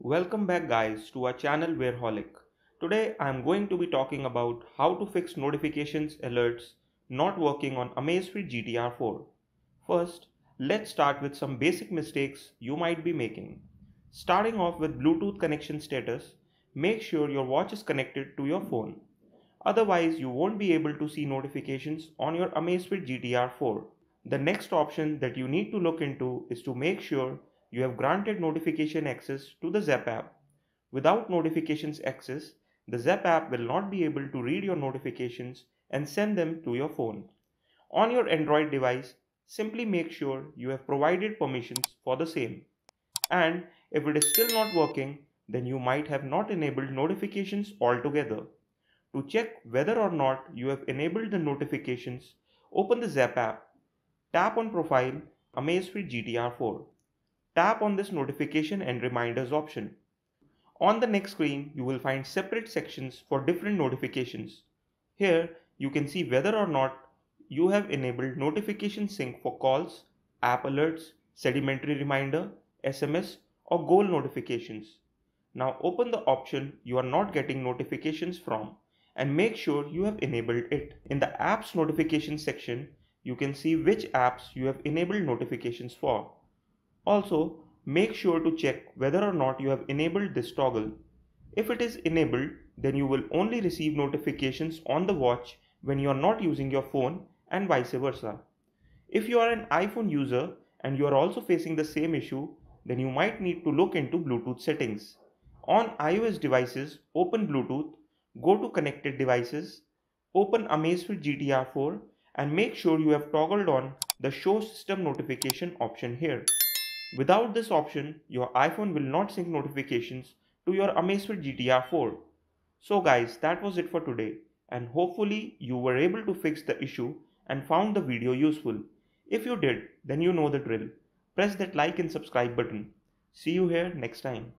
Welcome back guys to our channel Wearholic. Today I am going to be talking about how to fix notifications alerts not working on Amazfit GTR 4. First, let's start with some basic mistakes you might be making. Starting off with Bluetooth connection status, make sure your watch is connected to your phone. Otherwise, you won't be able to see notifications on your Amazfit GTR 4. The next option that you need to look into is to make sure you have granted notification access to the Zepp app. Without notifications access, the Zepp app will not be able to read your notifications and send them to your phone. On your Android device, simply make sure you have provided permissions for the same. And if it is still not working, then you might have not enabled notifications altogether. To check whether or not you have enabled the notifications, open the Zepp app, tap on Profile Amazfit GTR 4. Tap on this notification and reminders option. On the next screen, you will find separate sections for different notifications. Here, you can see whether or not you have enabled notification sync for calls, app alerts, sedimentary reminder, SMS or goal notifications. Now open the option you are not getting notifications from and make sure you have enabled it. In the apps notification section, you can see which apps you have enabled notifications for. Also, make sure to check whether or not you have enabled this toggle. If it is enabled, then you will only receive notifications on the watch when you are not using your phone and vice versa. If you are an iPhone user and you are also facing the same issue, then you might need to look into Bluetooth settings. On iOS devices, open Bluetooth, go to connected devices, open Amazfit GTR 4 and make sure you have toggled on the show system notification option here. Without this option, your iPhone will not sync notifications to your Amazfit GTR 4. So guys, that was it for today and hopefully you were able to fix the issue and found the video useful. If you did, then you know the drill. Press that like and subscribe button. See you here next time.